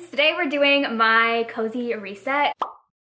Friends! Today we're doing my cozy reset.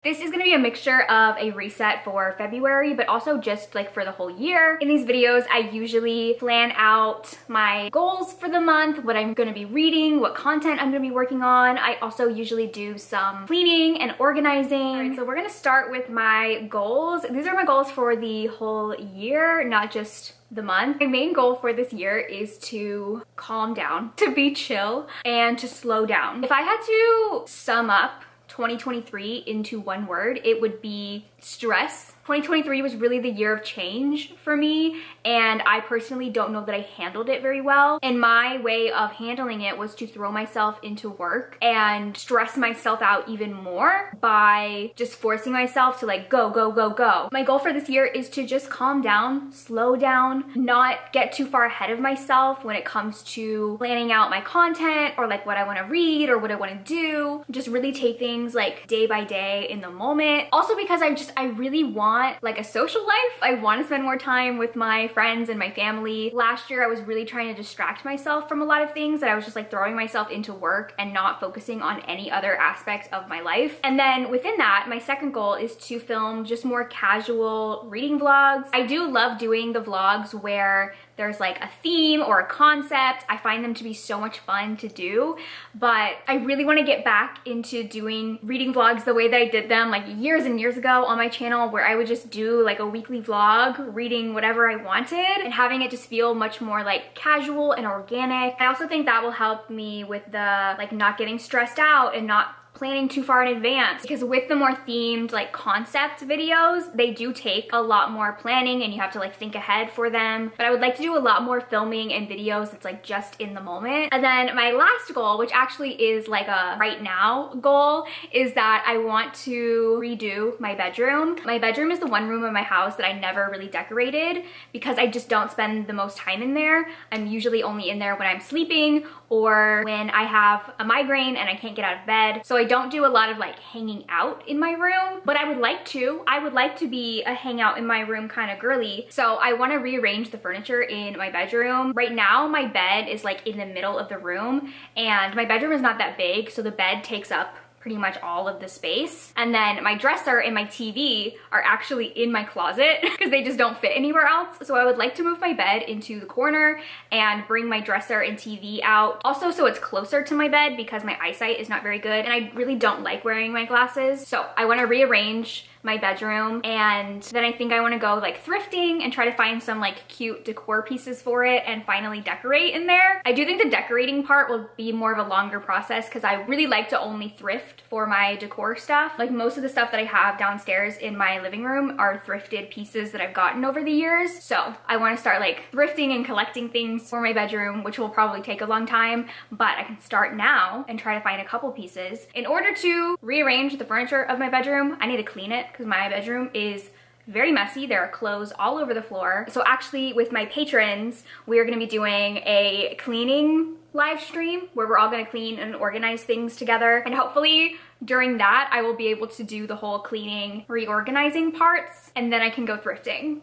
This is gonna be a mixture of a reset for February, but also just like for the whole year. In these videos, I usually plan out my goals for the month, what I'm gonna be reading, what content I'm gonna be working on. I also usually do some cleaning and organizing. so we're gonna start with my goals. These are my goals for the whole year, not just the month. My main goal for this year is to calm down, to be chill, and to slow down. If I had to sum up 2023 into one word, it would be stress 2023 was really the year of change for me and I personally don't know that I handled it very well. And my way of handling it was to throw myself into work and stress myself out even more by just forcing myself to like go, go, go, go. My goal for this year is to just calm down, slow down, not get too far ahead of myself when it comes to planning out my content or like what I wanna read or what I wanna do. Just really take things like day by day in the moment. Also because I just, I really want like a social life. I want to spend more time with my friends and my family. Last year, I was really trying to distract myself from a lot of things that I was just like throwing myself into work and not focusing on any other aspect of my life. And then within that, my second goal is to film just more casual reading vlogs. I do love doing the vlogs where there's like a theme or a concept. I find them to be so much fun to do, but I really wanna get back into doing reading vlogs the way that I did them like years and years ago on my channel where I would just do like a weekly vlog reading whatever I wanted and having it just feel much more like casual and organic. I also think that will help me with the like not getting stressed out and not planning too far in advance because with the more themed like concept videos, they do take a lot more planning and you have to like think ahead for them. But I would like to do a lot more filming and videos that's like just in the moment. And then my last goal, which actually is like a right now goal, is that I want to redo my bedroom. My bedroom is the one room in my house that I never really decorated because I just don't spend the most time in there. I'm usually only in there when I'm sleeping or when I have a migraine and I can't get out of bed. So I don't do a lot of like hanging out in my room, but I would like to. I would like to be a hangout in my room kind of girly. So I want to rearrange the furniture in my bedroom. Right now, my bed is like in the middle of the room and my bedroom is not that big. So the bed takes up pretty much all of the space. And then my dresser and my TV are actually in my closet because they just don't fit anywhere else. So I would like to move my bed into the corner and bring my dresser and TV out. Also, so it's closer to my bed because my eyesight is not very good and I really don't like wearing my glasses. So I wanna rearrange my bedroom and then I think I want to go like thrifting and try to find some like cute decor pieces for it and finally decorate in there. I do think the decorating part will be more of a longer process because I really like to only thrift for my decor stuff. Like most of the stuff that I have downstairs in my living room are thrifted pieces that I've gotten over the years. So I want to start like thrifting and collecting things for my bedroom, which will probably take a long time, but I can start now and try to find a couple pieces. In order to rearrange the furniture of my bedroom, I need to clean it because my bedroom is very messy. There are clothes all over the floor. So actually with my patrons, we're gonna be doing a cleaning live stream where we're all gonna clean and organize things together. And hopefully during that, I will be able to do the whole cleaning, reorganizing parts, and then I can go thrifting.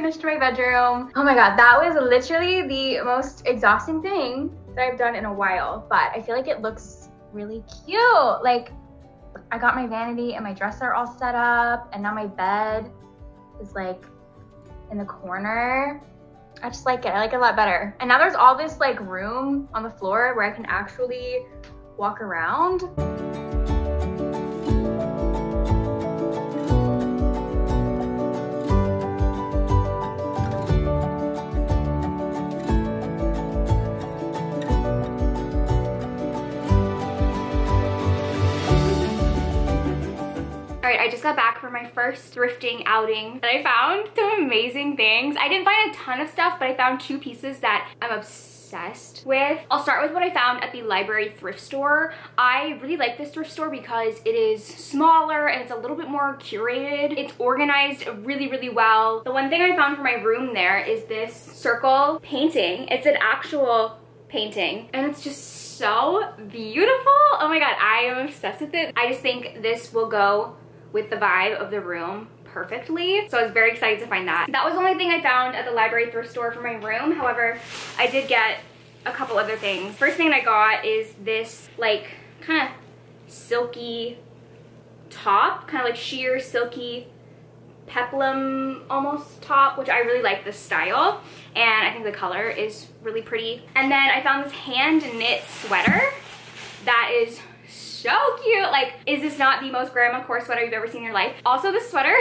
Finished my bedroom. Oh my god, that was literally the most exhausting thing that I've done in a while, but I feel like it looks really cute. Like, I got my vanity and my dresser all set up, and now my bed is like in the corner. I just like it. I like it a lot better. And now there's all this like room on the floor where I can actually walk around. I just got back from my first thrifting outing and I found some amazing things. I didn't find a ton of stuff, but I found two pieces that I'm obsessed obsessed with. I'll start with what I found at the library thrift store. I really like this thrift store because it is smaller and it's a little bit more curated. It's organized really, really well. The one thing I found for my room there is this circle painting. It's an actual painting and it's just so beautiful. Oh my god, I am obsessed with it. I just think this will go with the vibe of the room perfectly. So I was very excited to find that. That was the only thing I found at the library thrift store for my room. However, I did get a couple other things. First thing I got is this like kind of silky top, kind of like sheer silky peplum almost top, which I really like the style. And I think the color is really pretty. And then I found this hand knit sweater that is so cute. Like, is this not the most grandma core sweater you've ever seen in your life? Also, this sweater,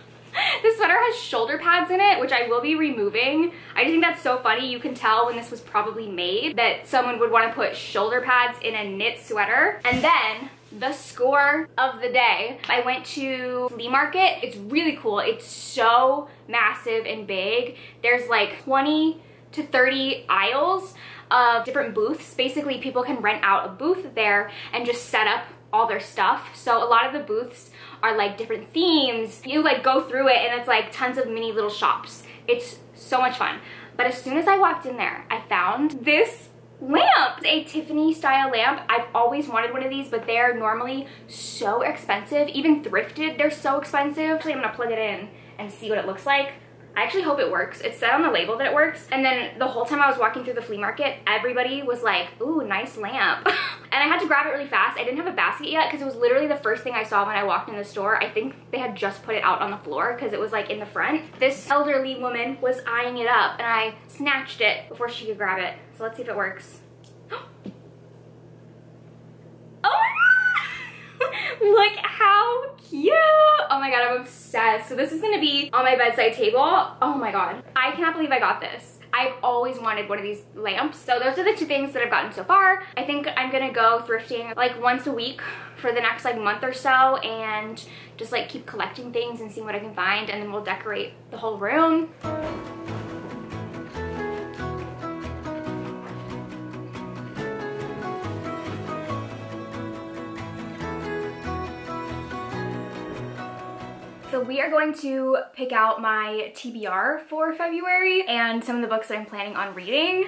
this sweater has shoulder pads in it, which I will be removing. I just think that's so funny. You can tell when this was probably made that someone would want to put shoulder pads in a knit sweater. And then the score of the day. I went to flea market. It's really cool. It's so massive and big. There's like 20 to 30 aisles of different booths. Basically, people can rent out a booth there and just set up all their stuff. So a lot of the booths are like different themes. You like go through it and it's like tons of mini little shops. It's so much fun. But as soon as I walked in there, I found this lamp. A Tiffany style lamp. I've always wanted one of these, but they're normally so expensive. Even thrifted, they're so expensive. Actually, I'm gonna plug it in and see what it looks like. I actually hope it works. It said on the label that it works. And then the whole time I was walking through the flea market, everybody was like, ooh, nice lamp. and I had to grab it really fast. I didn't have a basket yet because it was literally the first thing I saw when I walked in the store. I think they had just put it out on the floor because it was like in the front. This elderly woman was eyeing it up and I snatched it before she could grab it. So let's see if it works. Look how cute. Oh my god, I'm obsessed. So this is gonna be on my bedside table. Oh my god. I cannot believe I got this. I've always wanted one of these lamps. So those are the two things that I've gotten so far. I think I'm gonna go thrifting like once a week for the next like month or so and just like keep collecting things and seeing what I can find and then we'll decorate the whole room. So we are going to pick out my TBR for February and some of the books that I'm planning on reading.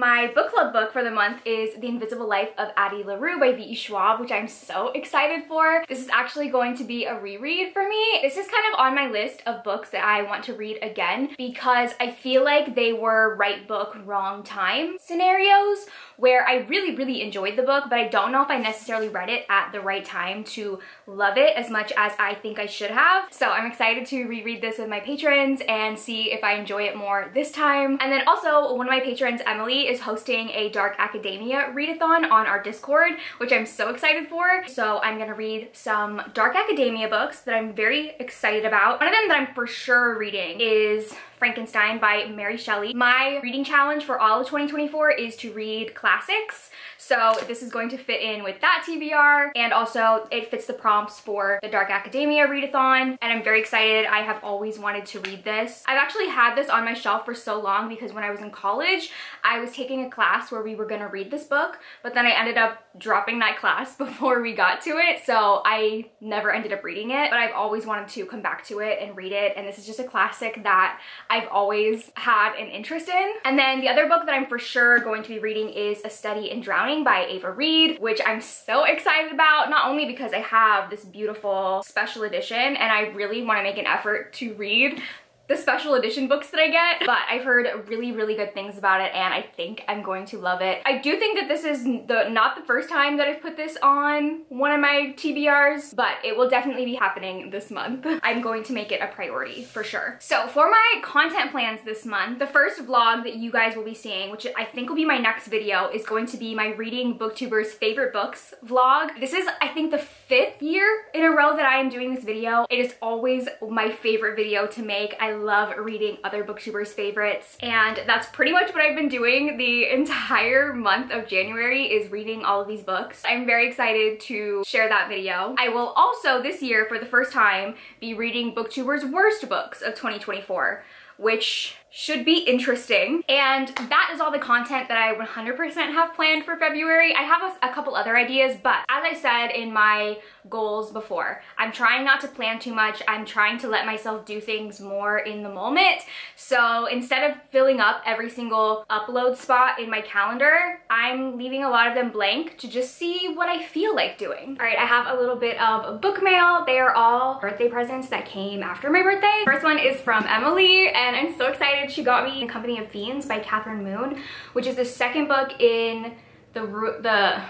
My book club book for the month is The Invisible Life of Addie LaRue by V.E. Schwab, which I'm so excited for. This is actually going to be a reread for me. This is kind of on my list of books that I want to read again because I feel like they were right book, wrong time scenarios where I really, really enjoyed the book, but I don't know if I necessarily read it at the right time to love it as much as I think I should have. So I'm excited to reread this with my patrons and see if I enjoy it more this time. And then also one of my patrons, Emily, is hosting a Dark Academia readathon on our Discord, which I'm so excited for. So I'm gonna read some Dark Academia books that I'm very excited about. One of them that I'm for sure reading is Frankenstein by Mary Shelley. My reading challenge for all of 2024 is to read classics. So this is going to fit in with that TBR and also it fits the prompts for the Dark Academia readathon and I'm very excited. I have always wanted to read this. I've actually had this on my shelf for so long because when I was in college, I was taking a class where we were gonna read this book, but then I ended up dropping that class before we got to it. So I never ended up reading it, but I've always wanted to come back to it and read it. And this is just a classic that I've always had an interest in. And then the other book that I'm for sure going to be reading is A Study in Drowning by Ava Reid, which I'm so excited about, not only because I have this beautiful special edition and I really want to make an effort to read the special edition books that I get, but I've heard really, really good things about it and I think I'm going to love it. I do think that this is the not the first time that I've put this on one of my TBRs, but it will definitely be happening this month. I'm going to make it a priority for sure. So for my content plans this month, the first vlog that you guys will be seeing, which I think will be my next video, is going to be my reading booktubers favorite books vlog. This is, I think, the fifth year in a row that I am doing this video. It is always my favorite video to make. I love reading other booktubers favorites and that's pretty much what I've been doing the entire month of January is reading all of these books. I'm very excited to share that video. I will also this year for the first time be reading booktubers worst books of 2024 which should be interesting. And that is all the content that I 100% have planned for February. I have a, a, couple other ideas, but as I said in my goals before, I'm trying not to plan too much. I'm trying to let myself do things more in the moment. So instead of filling up every single upload spot in my calendar, I'm leaving a lot of them blank to just see what I feel like doing. All right, I have a little bit of book mail. They are all birthday presents that came after my birthday. First one is from Emily, and I'm so excited excited. She got me The Company of Fiends by Catherine Moon, which is the second book in the the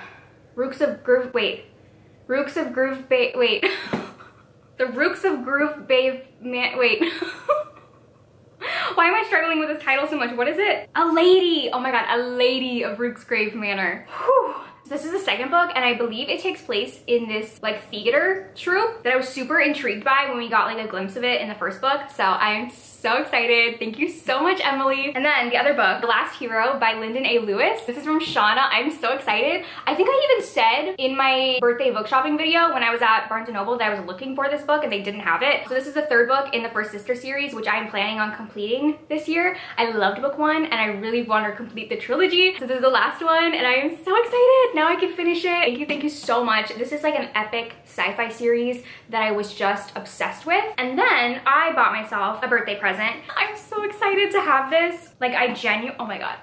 Rooks of Groove, wait, Rooks of Groove, ba wait, the Rooks of Groove Babe, man, wait. Why am I struggling with this title so much? What is it? A Lady. Oh my god, A Lady of Rooksgrave Manor. Whew. This is the second book and I believe it takes place in this like theater troupe that I was super intrigued by when we got like a glimpse of it in the first book. So I am so excited. Thank you so much, Emily. And then the other book, The Last Hero by Linden A. Lewis. This is from Shauna. I'm so excited. I think I even said in my birthday book shopping video when I was at Barnes & Noble that I was looking for this book and they didn't have it. So this is the third book in the First Sister series, which I am planning on completing this year. I loved book one and I really want to complete the trilogy. So this is the last one and I am so excited now I can finish it. Thank you, thank you so much. This is like an epic sci-fi series that I was just obsessed with. And then I bought myself a birthday present. I'm so excited to have this. Like I genuinely, oh my God.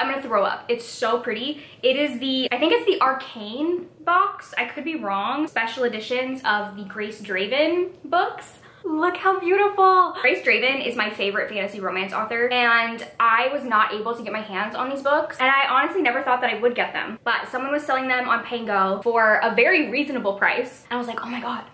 I'm gonna throw up. It's so pretty. It is the, I think it's the Arcane box. I could be wrong. Special editions of the Grace Draven books. Look how beautiful. Grace Draven is my favorite fantasy romance author and I was not able to get my hands on these books and I honestly never thought that I would get them. But someone was selling them on Pango for a very reasonable price and I was like, oh my god,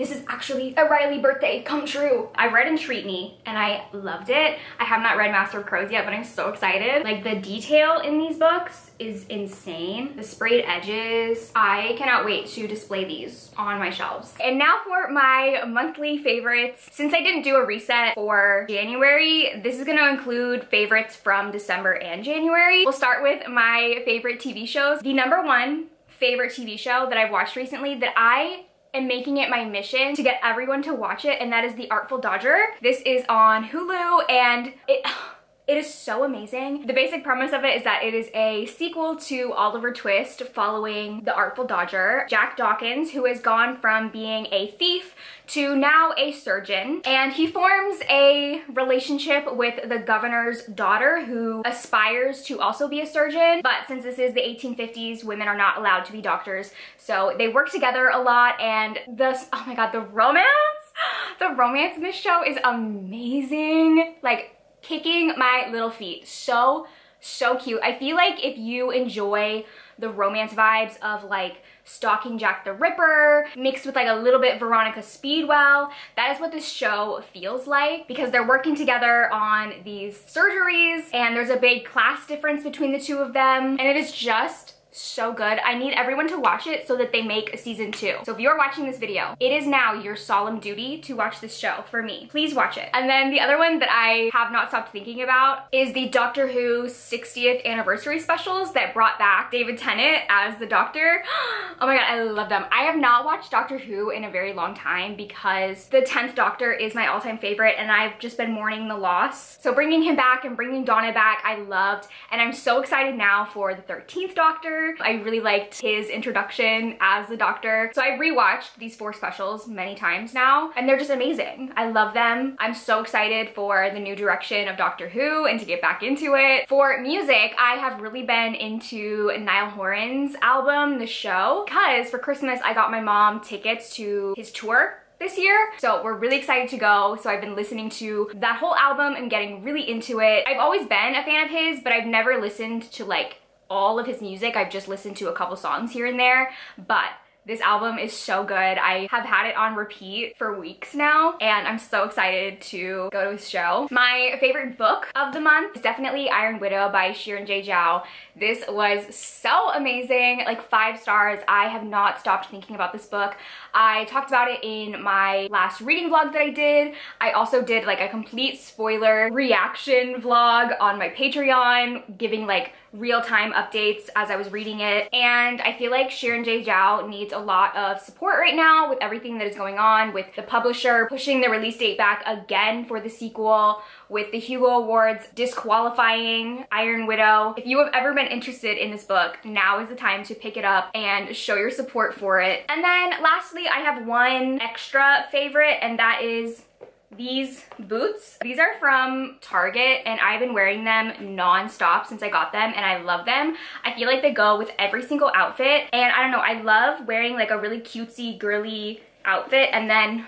this is actually a Riley birthday come true. I read Entreat Me and I loved it. I have not read Master of Crows yet, but I'm so excited. Like the detail in these books is insane. The sprayed edges. I cannot wait to display these on my shelves. And now for my monthly favorites. Since I didn't do a reset for January, this is gonna include favorites from December and January. We'll start with my favorite TV shows. The number one favorite TV show that I've watched recently that I am making it my mission to get everyone to watch it and that is The Artful Dodger. This is on Hulu and it It is so amazing. The basic premise of it is that it is a sequel to Oliver Twist following the Artful Dodger, Jack Dawkins, who has gone from being a thief to now a surgeon. And he forms a relationship with the governor's daughter who aspires to also be a surgeon. But since this is the 1850s, women are not allowed to be doctors. So they work together a lot and this, oh my God, the romance? The romance in this show is amazing. Like kicking my little feet. So, so cute. I feel like if you enjoy the romance vibes of like Stalking Jack the Ripper mixed with like a little bit Veronica Speedwell. That is what this show feels like because they're working together on these surgeries and there's a big class difference between the two of them and it is just so good. I need everyone to watch it so that they make a season two. So if you're watching this video, it is now your solemn duty to watch this show for me. Please watch it. And then the other one that I have not stopped thinking about is the Doctor Who 60th anniversary specials that brought back David Tennant as the Doctor. Oh my god, I love them. I have not watched Doctor Who in a very long time because the 10th Doctor is my all-time favorite and I've just been mourning the loss. So bringing him back and bringing Donna back, I loved. And I'm so excited now for the 13th Doctor I really liked his introduction as the doctor. So I've rewatched these four specials many times now and they're just amazing. I love them. I'm so excited for the new direction of Doctor Who and to get back into it. For music, I have really been into Niall Horan's album, The Show, because for Christmas I got my mom tickets to his tour this year. So we're really excited to go. So I've been listening to that whole album and getting really into it. I've always been a fan of his, but I've never listened to like all of his music. I've just listened to a couple songs here and there, but This album is so good. I have had it on repeat for weeks now and I'm so excited to go to his show. My favorite book of the month is definitely Iron Widow by Xiran Jay Zhao. This was so amazing, like five stars. I have not stopped thinking about this book. I talked about it in my last reading vlog that I did. I also did like a complete spoiler reaction vlog on my Patreon, giving like real-time updates as I was reading it. And I feel like Xiran Jay Zhao needs a lot of support right now with everything that is going on with the publisher pushing the release date back again for the sequel, with the Hugo Awards disqualifying Iron Widow. If you have ever been interested in this book, now is the time to pick it up and show your support for it. And then lastly, I have one extra favorite and that is these boots. These are from Target and I've been wearing them non-stop since I got them and I love them. I feel like they go with every single outfit and I don't know, I love wearing like a really cutesy girly outfit and then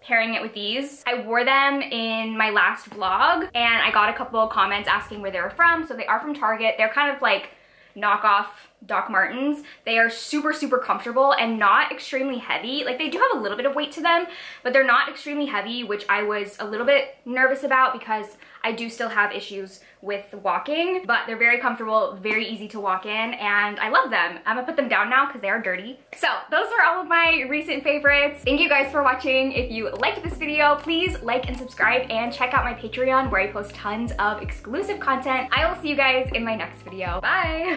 pairing it with these. I wore them in my last vlog and I got a couple of comments asking where they were from. So they are from Target. They're kind of like knockoff Doc Martens. They are super, super comfortable and not extremely heavy. Like they do have a little bit of weight to them, but they're not extremely heavy, which I was a little bit nervous about because I do still have issues with walking, but they're very comfortable, very easy to walk in, and I love them. I'm gonna put them down now because they are dirty. So those are all of my recent favorites. Thank you guys for watching. If you liked this video, please like and subscribe and check out my Patreon where I post tons of exclusive content. I will see you guys in my next video. Bye!